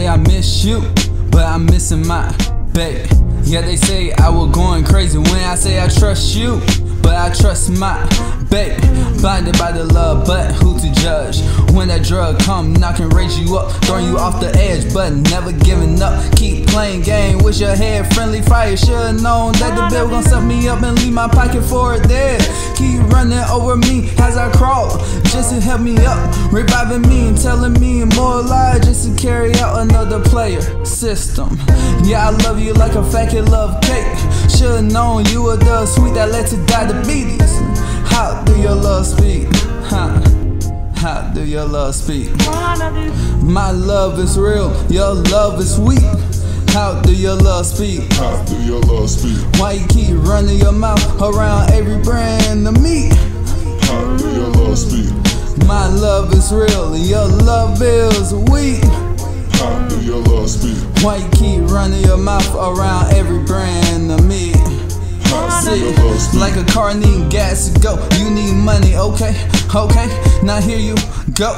say I miss you, but I'm missing my bet. Yeah, they say I was going crazy when I say I trust you, but I trust my babe. Blinded by the love, but who to judge? When that drug come knocking, raise you up, throwing you off the edge, but never giving up. Keep playing game with your head, friendly fire. Should've known that the bill gon' suck me up and leave my pocket for it dead. Keep running over me as I crawl, just to help me up, reviving me and telling me more lies just to carry out another player system. Yeah, I love you like a fat love cake. Should've known you were the sweet that led to diabetes. Your love speak? My love is real, your love is weak. How do your love speak? How do your love speak? Why you keep running your mouth around every brand of meat? How do your love speak? My love is real, your love is weak. How do your love speak? Why you keep running your mouth around every brand like a car needing gas to go. You need money, okay, okay. Now here you go.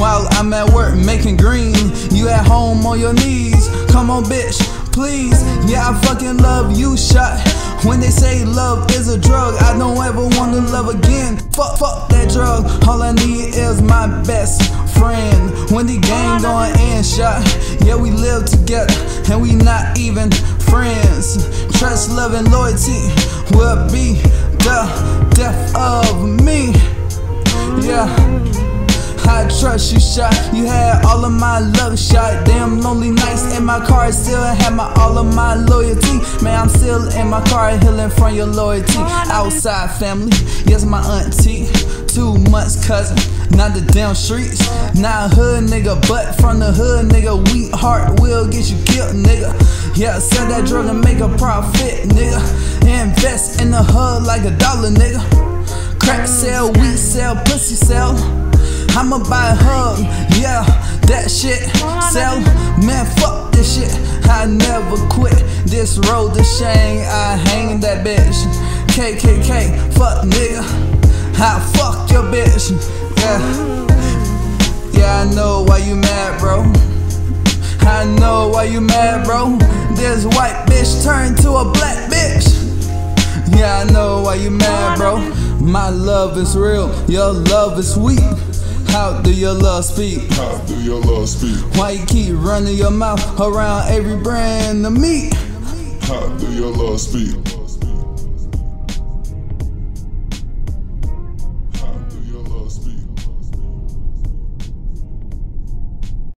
While I'm at work making green, you at home on your knees. Come on, bitch, please. Yeah, I fucking love you, shot. When they say love is a drug, I don't ever wanna love again. Fuck, fuck that drug. All I need is my best friend. When the game going in, shot. Yeah, we live together, and we not even friends. Trust, love, and loyalty will be of me. Yeah. I trust you, shot. You had all of my love, shot. Damn lonely nights in my car, still had my all of my loyalty. Man, I'm still in my car, healing from your loyalty. Outside family, yes, my auntie. Two months cousin, not the damn streets. Not a hood nigga, but from the hood nigga, weak heart will get you killed, nigga. Yeah, sell that drug and make a profit, nigga. Invest in the hood like a dollar, nigga. Pussy sell. I'ma buy a hug, yeah, that shit sell. Man, fuck this shit. I never quit this road to shame. I hang that bitch. KKK, fuck nigga. I fuck your bitch, yeah. Yeah, I know why you mad, bro. I know why you mad, bro. This white bitch turned to a black bitch. Yeah, I know why you mad, bro. My love is real, your love is weak. How do your love speak? How do your love speak? Why you keep running your mouth around every brand of meat? How do your love speak?